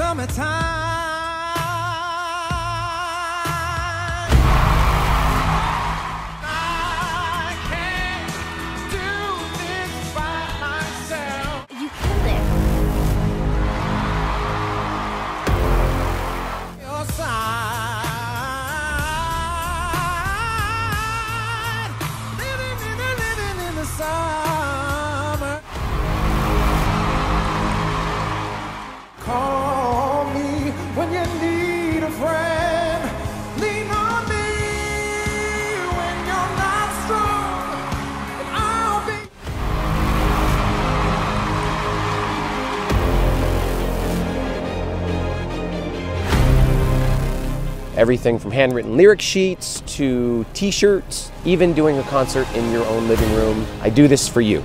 summertime. I can't do this by myself. You it. Living in the, living in the summer. Everything from handwritten lyric sheets to t shirts, even doing a concert in your own living room. I do this for you.